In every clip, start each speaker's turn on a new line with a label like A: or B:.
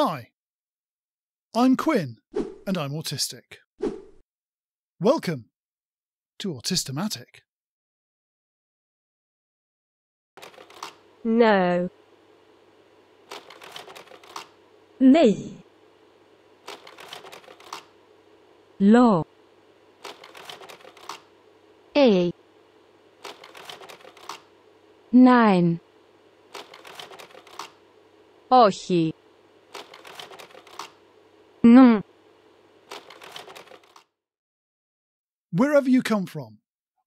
A: Hi, I'm Quinn, and I'm autistic. Welcome to Autistamatic.
B: No. Nej. Law.
C: A. Nein.
B: Όχι.
C: Non.
A: Wherever you come from,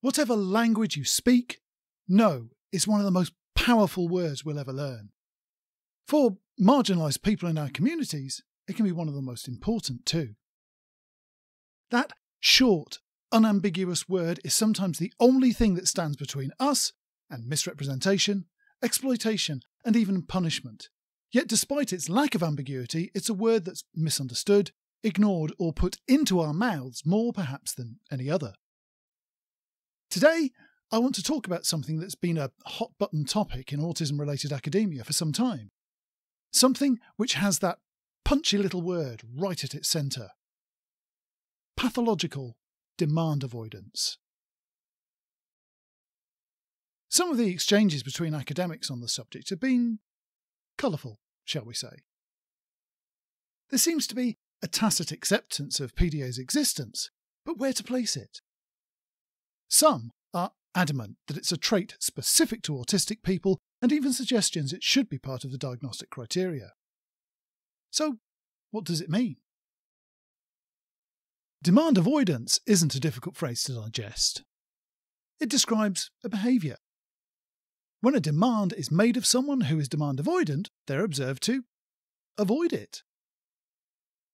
A: whatever language you speak, no is one of the most powerful words we'll ever learn. For marginalised people in our communities, it can be one of the most important too. That short, unambiguous word is sometimes the only thing that stands between us and misrepresentation, exploitation, and even punishment. Yet, despite its lack of ambiguity, it's a word that's misunderstood, ignored, or put into our mouths more perhaps than any other. Today, I want to talk about something that's been a hot button topic in autism related academia for some time. Something which has that punchy little word right at its centre pathological demand avoidance. Some of the exchanges between academics on the subject have been colourful, shall we say. There seems to be a tacit acceptance of PDA's existence, but where to place it? Some are adamant that it's a trait specific to autistic people and even suggestions it should be part of the diagnostic criteria. So, what does it mean? Demand avoidance isn't a difficult phrase to digest. It describes a behaviour. When a demand is made of someone who is demand avoidant, they're observed to avoid it.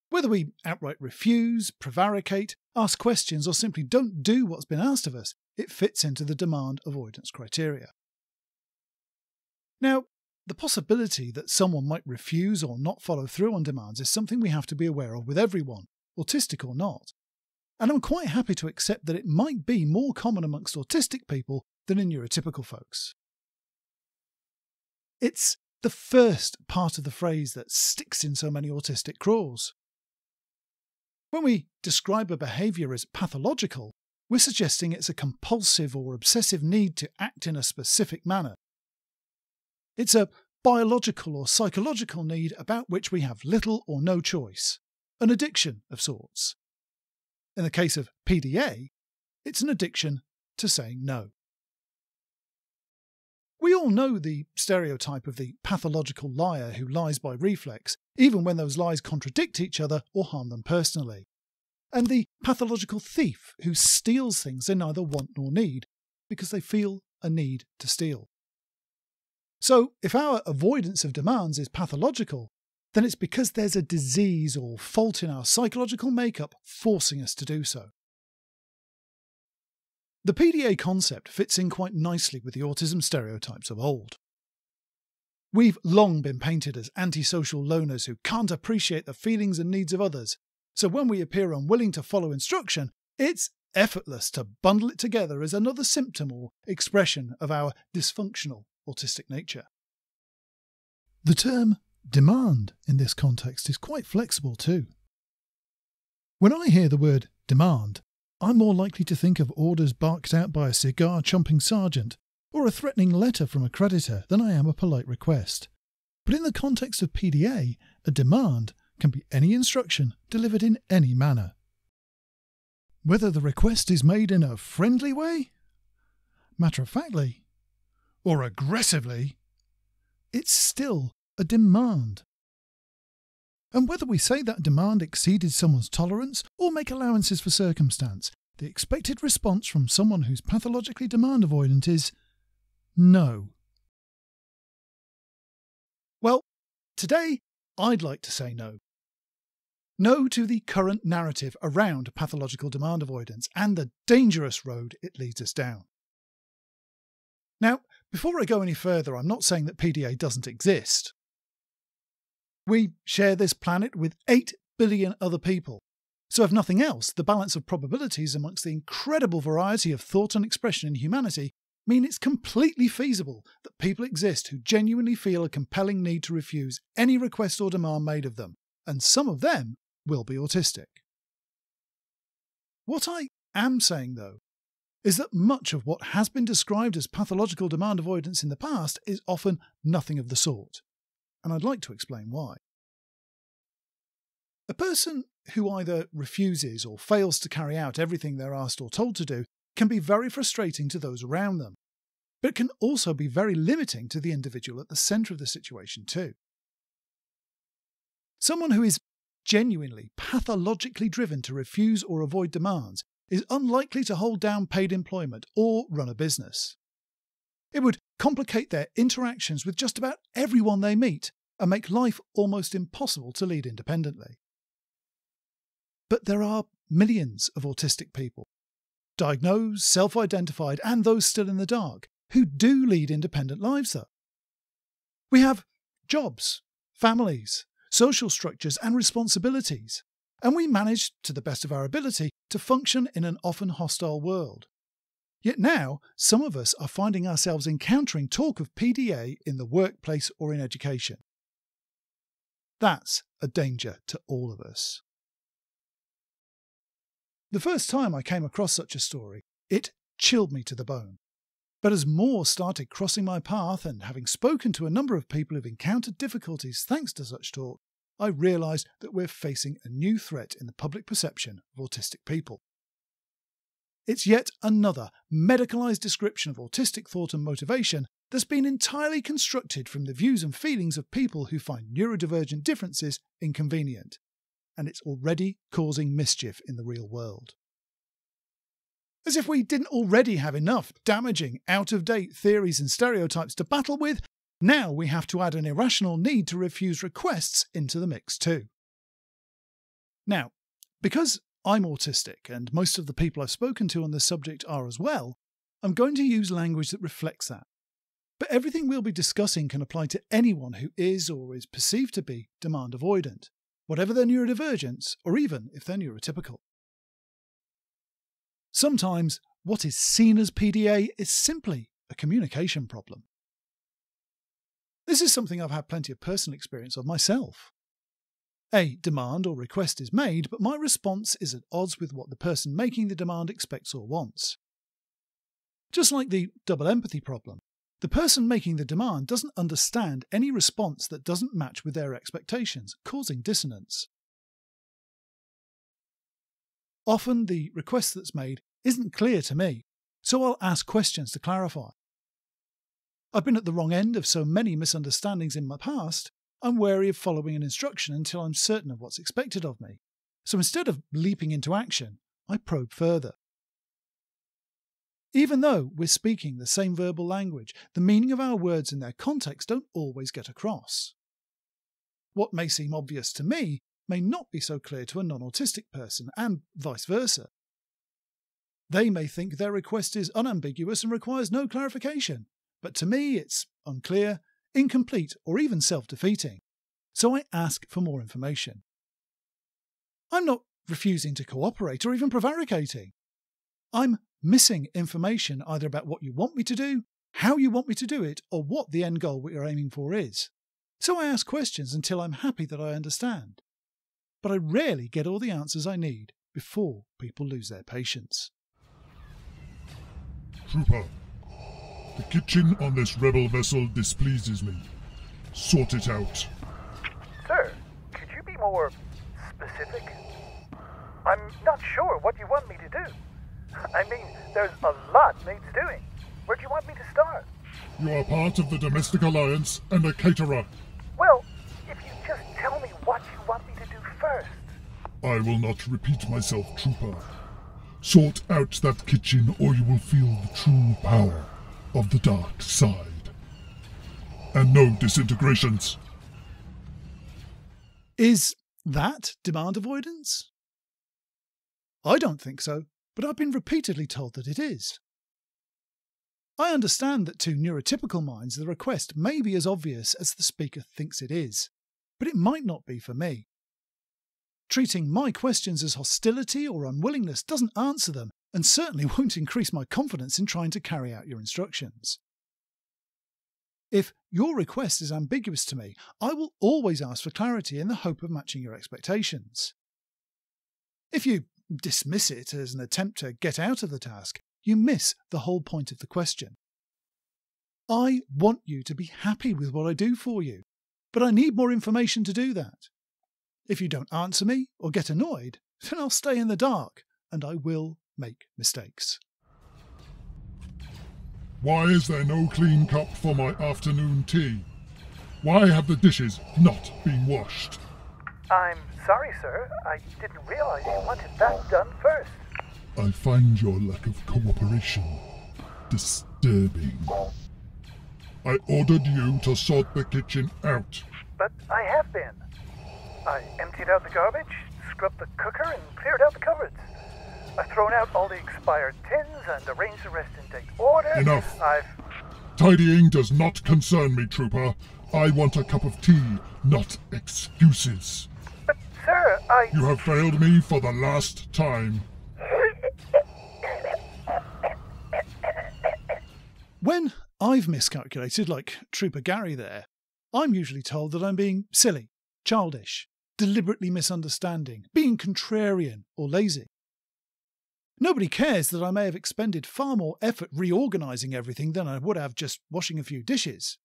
A: Whether we outright refuse, prevaricate, ask questions, or simply don't do what's been asked of us, it fits into the demand avoidance criteria. Now, the possibility that someone might refuse or not follow through on demands is something we have to be aware of with everyone, autistic or not. And I'm quite happy to accept that it might be more common amongst autistic people than in neurotypical folks. It's the first part of the phrase that sticks in so many autistic crawls. When we describe a behaviour as pathological, we're suggesting it's a compulsive or obsessive need to act in a specific manner. It's a biological or psychological need about which we have little or no choice, an addiction of sorts. In the case of PDA, it's an addiction to saying no. We all know the stereotype of the pathological liar who lies by reflex, even when those lies contradict each other or harm them personally. And the pathological thief who steals things they neither want nor need because they feel a need to steal. So, if our avoidance of demands is pathological, then it's because there's a disease or fault in our psychological makeup forcing us to do so. The PDA concept fits in quite nicely with the autism stereotypes of old. We've long been painted as antisocial loners who can't appreciate the feelings and needs of others, so when we appear unwilling to follow instruction, it's effortless to bundle it together as another symptom or expression of our dysfunctional autistic nature. The term demand in this context is quite flexible too. When I hear the word demand, I'm more likely to think of orders barked out by a cigar chomping sergeant or a threatening letter from a creditor than I am a polite request. But in the context of PDA, a demand can be any instruction delivered in any manner. Whether the request is made in a friendly way, matter of factly, or aggressively, it's still a demand. And whether we say that demand exceeded someone's tolerance or make allowances for circumstance, the expected response from someone who's pathologically demand avoidant is no. Well, today I'd like to say no. No to the current narrative around pathological demand avoidance and the dangerous road it leads us down. Now, before I go any further, I'm not saying that PDA doesn't exist. We share this planet with 8 billion other people. So, if nothing else, the balance of probabilities amongst the incredible variety of thought and expression in humanity mean it's completely feasible that people exist who genuinely feel a compelling need to refuse any request or demand made of them, and some of them will be autistic. What I am saying, though, is that much of what has been described as pathological demand avoidance in the past is often nothing of the sort, and I'd like to explain why. A person who either refuses or fails to carry out everything they're asked or told to do can be very frustrating to those around them, but can also be very limiting to the individual at the centre of the situation, too. Someone who is genuinely, pathologically driven to refuse or avoid demands is unlikely to hold down paid employment or run a business. It would complicate their interactions with just about everyone they meet and make life almost impossible to lead independently. But there are millions of autistic people, diagnosed, self identified, and those still in the dark, who do lead independent lives, though. We have jobs, families, social structures, and responsibilities, and we manage, to the best of our ability, to function in an often hostile world. Yet now, some of us are finding ourselves encountering talk of PDA in the workplace or in education. That's a danger to all of us. The first time I came across such a story, it chilled me to the bone. But as more started crossing my path and having spoken to a number of people who've encountered difficulties thanks to such talk, I realised that we're facing a new threat in the public perception of autistic people. It's yet another medicalised description of autistic thought and motivation that's been entirely constructed from the views and feelings of people who find neurodivergent differences inconvenient, and it's already causing mischief in the real world. As if we didn't already have enough damaging, out of date theories and stereotypes to battle with, now we have to add an irrational need to refuse requests into the mix too. Now, because I'm autistic and most of the people I've spoken to on this subject are as well, I'm going to use language that reflects that. But everything we'll be discussing can apply to anyone who is or is perceived to be demand avoidant, whatever their neurodivergence or even if they're neurotypical. Sometimes what is seen as PDA is simply a communication problem. This is something I've had plenty of personal experience of myself. A demand or request is made, but my response is at odds with what the person making the demand expects or wants. Just like the double empathy problem, the person making the demand doesn't understand any response that doesn't match with their expectations, causing dissonance. Often the request that's made isn't clear to me, so I'll ask questions to clarify. I've been at the wrong end of so many misunderstandings in my past, I'm wary of following an instruction until I'm certain of what's expected of me. So instead of leaping into action, I probe further. Even though we're speaking the same verbal language, the meaning of our words in their context don't always get across. What may seem obvious to me may not be so clear to a non autistic person, and vice versa. They may think their request is unambiguous and requires no clarification, but to me it's unclear, incomplete, or even self defeating. So I ask for more information. I'm not refusing to cooperate or even prevaricating. I'm missing information either about what you want me to do, how you want me to do it, or what the end goal we are aiming for is. So I ask questions until I'm happy that I understand. But I rarely get all the answers I need before people lose their patience.
D: Trooper, the kitchen on this rebel vessel displeases me. Sort it out.
E: Sir, could you be more specific? I'm not sure what you want me to do. I mean, there's a lot needs doing. Where do you want me to start?
D: You are part of the Domestic Alliance and a caterer.
E: Well, if you just tell me what you want me to do first.
D: I will not repeat myself, Trooper. Sort out that kitchen or you will feel the true power of the dark side. And no disintegrations.
A: Is that demand avoidance? I don't think so, but I've been repeatedly told that it is. I understand that to neurotypical minds the request may be as obvious as the speaker thinks it is, but it might not be for me. Treating my questions as hostility or unwillingness doesn't answer them, and certainly won't increase my confidence in trying to carry out your instructions. If your request is ambiguous to me, I will always ask for clarity in the hope of matching your expectations. If you dismiss it as an attempt to get out of the task, you miss the whole point of the question. I want you to be happy with what I do for you, but I need more information to do that. If you don't answer me or get annoyed, then I'll stay in the dark and I will make mistakes.
D: Why is there no clean cup for my afternoon tea? Why have the dishes not been washed?
E: I'm sorry, sir. I didn't realize you wanted that done first.
D: I find your lack of cooperation disturbing. I ordered you to sort the kitchen out.
E: But I have been. I emptied out the garbage, scrubbed the cooker, and cleared out the cupboards. I've thrown out all the expired tins and arranged the rest in date order.
D: Enough.
E: I've.
D: Tidying does not concern me, Trooper. I want a cup of tea, not excuses.
E: But, sir, I.
D: You have failed me for the last time.
A: When I've miscalculated, like Trooper Gary there, I'm usually told that I'm being silly, childish, deliberately misunderstanding, being contrarian, or lazy. Nobody cares that I may have expended far more effort reorganising everything than I would have just washing a few dishes.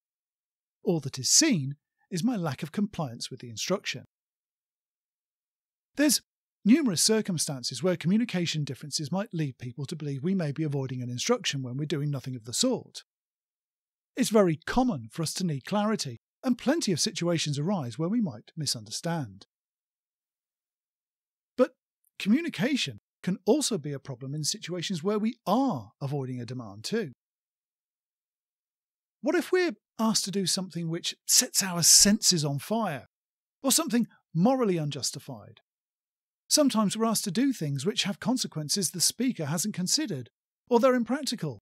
A: All that is seen is my lack of compliance with the instruction. There's numerous circumstances where communication differences might lead people to believe we may be avoiding an instruction when we're doing nothing of the sort. It's very common for us to need clarity, and plenty of situations arise where we might misunderstand. But communication can also be a problem in situations where we are avoiding a demand too. What if we're asked to do something which sets our senses on fire, or something morally unjustified? Sometimes we're asked to do things which have consequences the speaker hasn't considered, or they're impractical,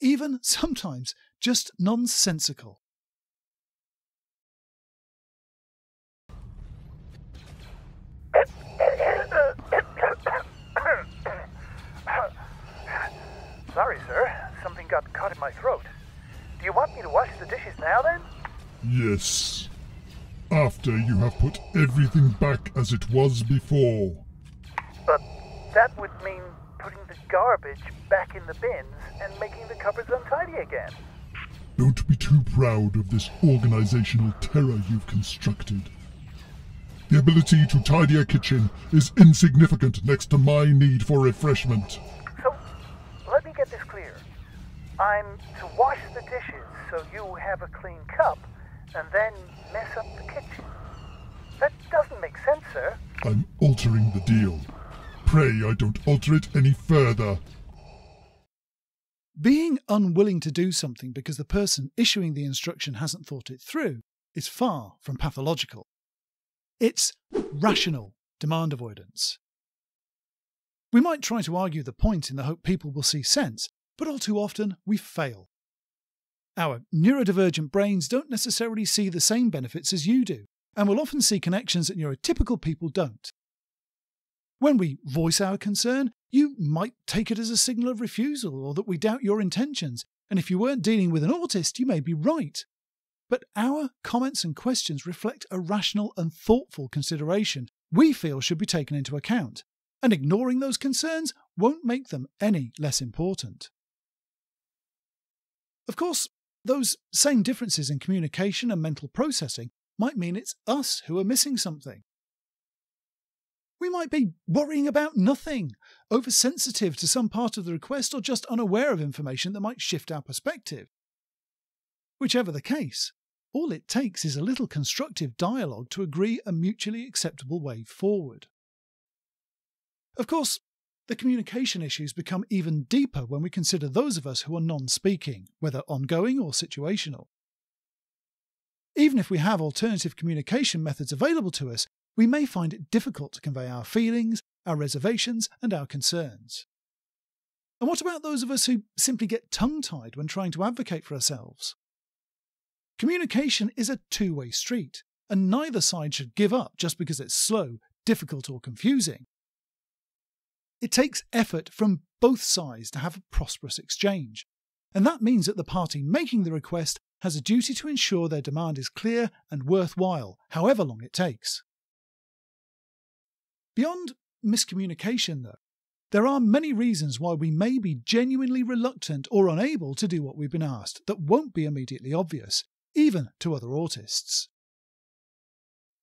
A: even sometimes just nonsensical.
E: Sorry, sir. Something got caught in my throat. Do you want me to wash the dishes now, then?
D: Yes. After you have put everything back as it was before.
E: But that would mean putting the garbage back in the bins and making the cupboards untidy again.
D: Don't be too proud of this organizational terror you've constructed. The ability to tidy a kitchen is insignificant next to my need for refreshment.
E: So, let me get this clear. I'm to wash the dishes so you have a clean cup and then mess up the kitchen. That doesn't make sense, sir.
D: I'm altering the deal. Pray I don't alter it any further.
A: Being unwilling to do something because the person issuing the instruction hasn't thought it through is far from pathological. It's rational demand avoidance. We might try to argue the point in the hope people will see sense, but all too often we fail. Our neurodivergent brains don't necessarily see the same benefits as you do, and will often see connections that neurotypical people don't. When we voice our concern, you might take it as a signal of refusal or that we doubt your intentions, and if you weren't dealing with an autist, you may be right. But our comments and questions reflect a rational and thoughtful consideration we feel should be taken into account, and ignoring those concerns won't make them any less important. Of course, those same differences in communication and mental processing might mean it's us who are missing something. We might be worrying about nothing, oversensitive to some part of the request, or just unaware of information that might shift our perspective. Whichever the case, all it takes is a little constructive dialogue to agree a mutually acceptable way forward. Of course, the communication issues become even deeper when we consider those of us who are non speaking, whether ongoing or situational. Even if we have alternative communication methods available to us, we may find it difficult to convey our feelings, our reservations, and our concerns. And what about those of us who simply get tongue tied when trying to advocate for ourselves? Communication is a two way street, and neither side should give up just because it's slow, difficult, or confusing. It takes effort from both sides to have a prosperous exchange, and that means that the party making the request has a duty to ensure their demand is clear and worthwhile, however long it takes. Beyond miscommunication, though, there are many reasons why we may be genuinely reluctant or unable to do what we've been asked that won't be immediately obvious, even to other autists.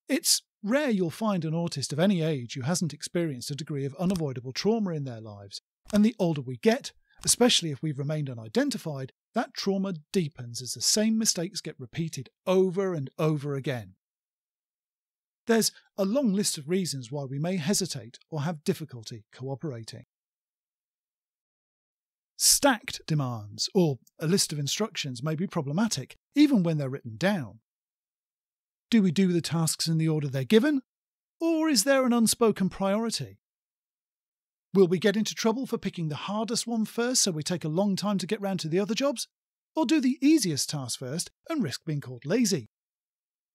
A: It's rare you'll find an autist of any age who hasn't experienced a degree of unavoidable trauma in their lives, and the older we get, especially if we've remained unidentified, that trauma deepens as the same mistakes get repeated over and over again. There's a long list of reasons why we may hesitate or have difficulty cooperating. Stacked demands, or a list of instructions, may be problematic, even when they're written down. Do we do the tasks in the order they're given, or is there an unspoken priority? Will we get into trouble for picking the hardest one first so we take a long time to get round to the other jobs? Or do the easiest task first and risk being called lazy?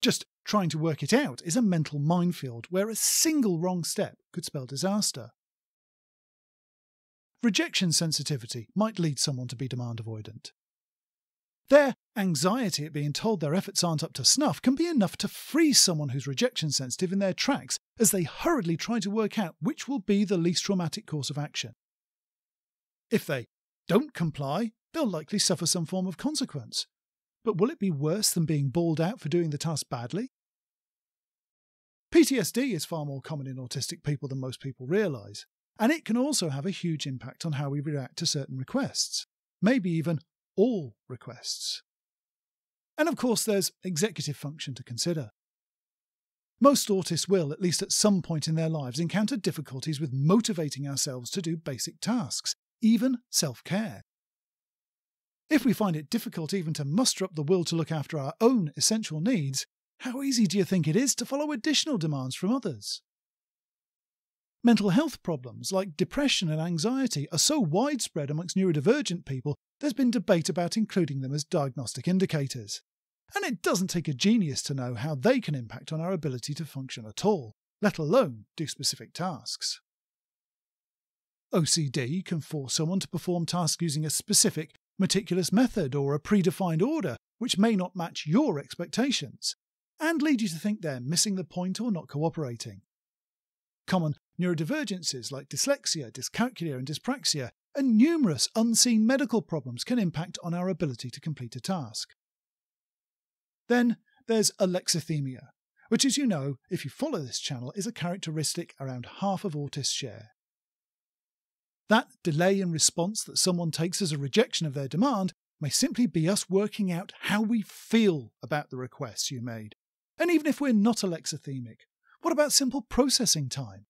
A: Just trying to work it out is a mental minefield where a single wrong step could spell disaster. Rejection sensitivity might lead someone to be demand avoidant. Their anxiety at being told their efforts aren't up to snuff can be enough to freeze someone who's rejection sensitive in their tracks as they hurriedly try to work out which will be the least traumatic course of action. If they don't comply, they'll likely suffer some form of consequence. But will it be worse than being bawled out for doing the task badly? PTSD is far more common in autistic people than most people realise, and it can also have a huge impact on how we react to certain requests, maybe even all requests. And of course, there's executive function to consider. Most autists will, at least at some point in their lives, encounter difficulties with motivating ourselves to do basic tasks, even self care. If we find it difficult even to muster up the will to look after our own essential needs, how easy do you think it is to follow additional demands from others? Mental health problems like depression and anxiety are so widespread amongst neurodivergent people, there's been debate about including them as diagnostic indicators. And it doesn't take a genius to know how they can impact on our ability to function at all, let alone do specific tasks. OCD can force someone to perform tasks using a specific, meticulous method or a predefined order which may not match your expectations, and lead you to think they're missing the point or not cooperating. Common neurodivergences like dyslexia, dyscalculia, and dyspraxia, and numerous unseen medical problems can impact on our ability to complete a task. Then there's alexithymia, which, as you know, if you follow this channel, is a characteristic around half of autists share. That delay in response that someone takes as a rejection of their demand may simply be us working out how we feel about the requests you made. And even if we're not alexithymic, what about simple processing time?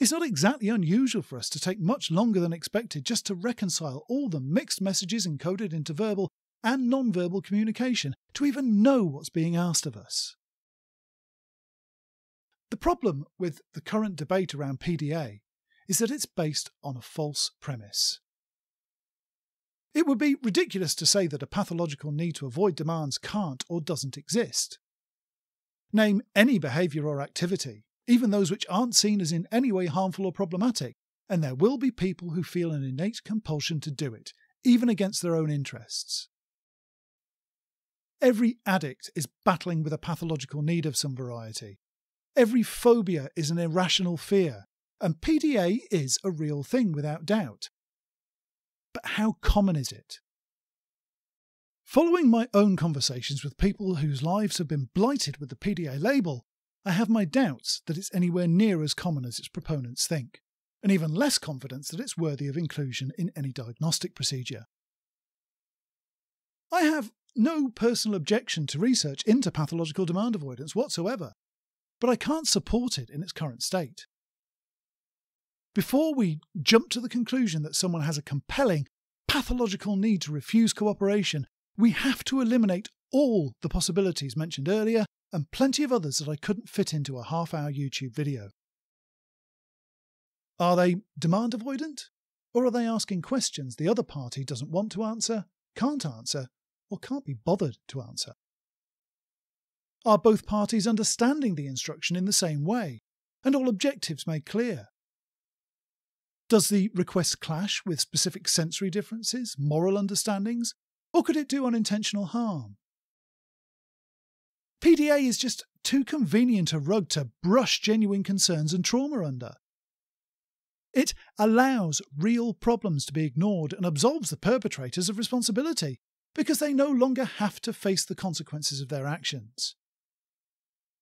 A: It's not exactly unusual for us to take much longer than expected just to reconcile all the mixed messages encoded into verbal and non-verbal communication to even know what's being asked of us. The problem with the current debate around PDA is that it's based on a false premise. It would be ridiculous to say that a pathological need to avoid demands can't or doesn't exist. Name any behaviour or activity, even those which aren't seen as in any way harmful or problematic, and there will be people who feel an innate compulsion to do it, even against their own interests. Every addict is battling with a pathological need of some variety. Every phobia is an irrational fear, and PDA is a real thing without doubt. But how common is it? Following my own conversations with people whose lives have been blighted with the PDA label, I have my doubts that it's anywhere near as common as its proponents think, and even less confidence that it's worthy of inclusion in any diagnostic procedure. I have no personal objection to research into pathological demand avoidance whatsoever, but I can't support it in its current state. Before we jump to the conclusion that someone has a compelling pathological need to refuse cooperation, we have to eliminate all the possibilities mentioned earlier and plenty of others that I couldn't fit into a half hour YouTube video. Are they demand avoidant? Or are they asking questions the other party doesn't want to answer, can't answer, or can't be bothered to answer? Are both parties understanding the instruction in the same way, and all objectives made clear? Does the request clash with specific sensory differences, moral understandings, or could it do unintentional harm? PDA is just too convenient a rug to brush genuine concerns and trauma under. It allows real problems to be ignored and absolves the perpetrators of responsibility because they no longer have to face the consequences of their actions.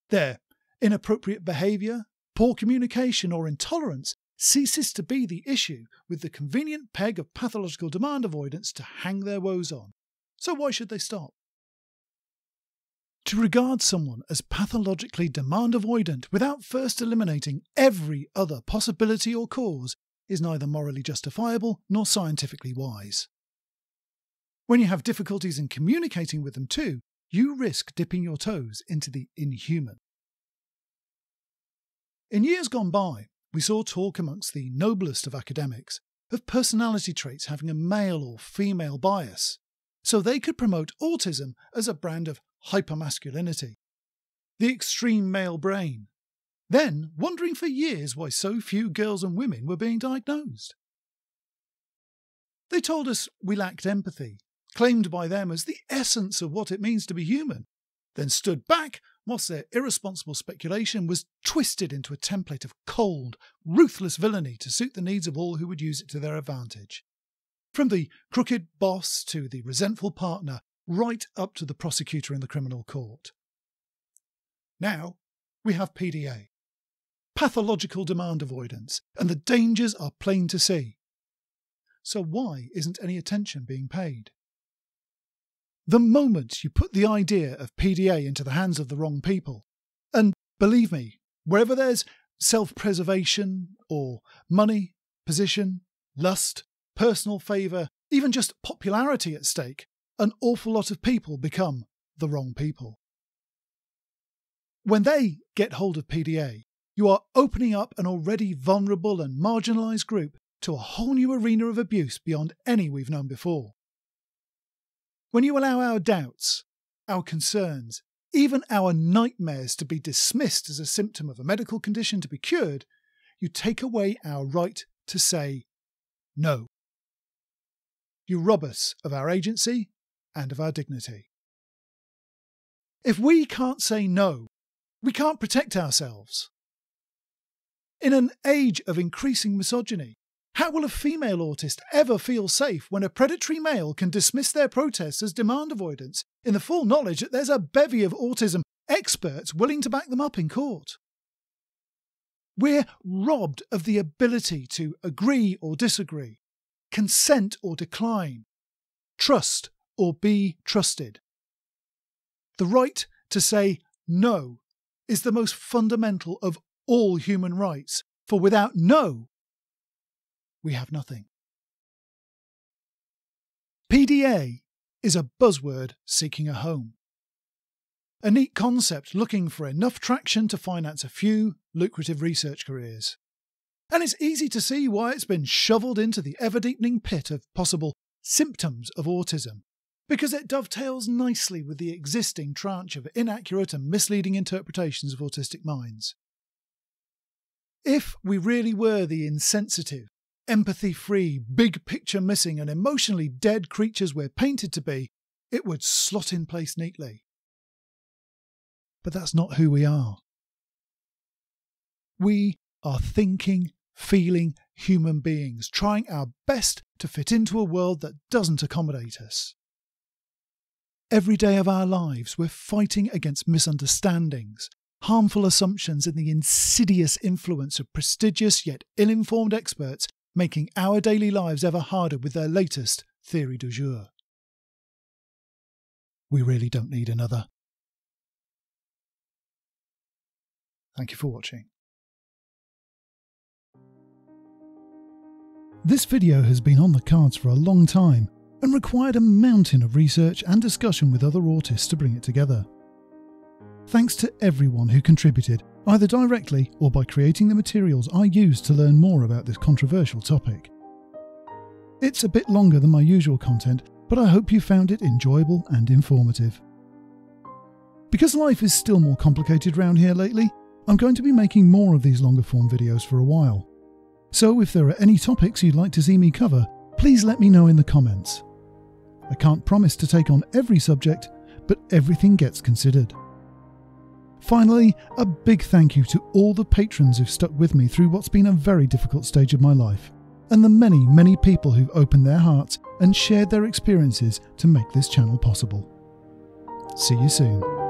A: Their inappropriate behaviour, poor communication, or intolerance ceases to be the issue with the convenient peg of pathological demand avoidance to hang their woes on. So why should they stop? To regard someone as pathologically demand avoidant without first eliminating every other possibility or cause is neither morally justifiable nor scientifically wise. When you have difficulties in communicating with them too, you risk dipping your toes into the inhuman. In years gone by, we saw talk amongst the noblest of academics of personality traits having a male or female bias, so they could promote autism as a brand of hypermasculinity, the extreme male brain, then wondering for years why so few girls and women were being diagnosed. They told us we lacked empathy, claimed by them as the essence of what it means to be human, then stood back whilst their irresponsible speculation was twisted into a template of cold, ruthless villainy to suit the needs of all who would use it to their advantage. From the crooked boss to the resentful partner, right up to the prosecutor in the criminal court. Now we have PDA, pathological demand avoidance, and the dangers are plain to see. So why isn't any attention being paid? The moment you put the idea of PDA into the hands of the wrong people, and believe me, wherever there's self preservation or money, position, lust, personal favour, even just popularity at stake, an awful lot of people become the wrong people. When they get hold of PDA, you are opening up an already vulnerable and marginalised group to a whole new arena of abuse beyond any we've known before. When you allow our doubts, our concerns, even our nightmares to be dismissed as a symptom of a medical condition to be cured, you take away our right to say no. You rob us of our agency and of our dignity. If we can't say no, we can't protect ourselves. In an age of increasing misogyny, how will a female autist ever feel safe when a predatory male can dismiss their protests as demand avoidance in the full knowledge that there's a bevy of autism experts willing to back them up in court? We're robbed of the ability to agree or disagree, consent or decline, trust or be trusted. The right to say no is the most fundamental of all human rights, for without no, we have nothing. PDA is a buzzword seeking a home. A neat concept looking for enough traction to finance a few lucrative research careers. And it's easy to see why it's been shoveled into the ever deepening pit of possible symptoms of autism, because it dovetails nicely with the existing tranche of inaccurate and misleading interpretations of autistic minds. If we really were the insensitive, empathy free, big picture missing, and emotionally dead creatures we're painted to be, it would slot in place neatly. But that's not who we are. We are thinking, feeling human beings, trying our best to fit into a world that doesn't accommodate us. Every day of our lives, we're fighting against misunderstandings, harmful assumptions, and the insidious influence of prestigious yet ill informed experts making our daily lives ever harder with their latest theory du jour. We really don't need another. Thank you for watching. This video has been on the cards for a long time and required a mountain of research and discussion with other autists to bring it together. Thanks to everyone who contributed, either directly or by creating the materials I used to learn more about this controversial topic. It's a bit longer than my usual content, but I hope you found it enjoyable and informative. Because life is still more complicated round here lately, I'm going to be making more of these longer form videos for a while. So if there are any topics you'd like to see me cover, please let me know in the comments. I can't promise to take on every subject, but everything gets considered. Finally, a big thank you to all the patrons who've stuck with me through what's been a very difficult stage of my life, and the many, many people who've opened their hearts and shared their experiences to make this channel possible. See you soon.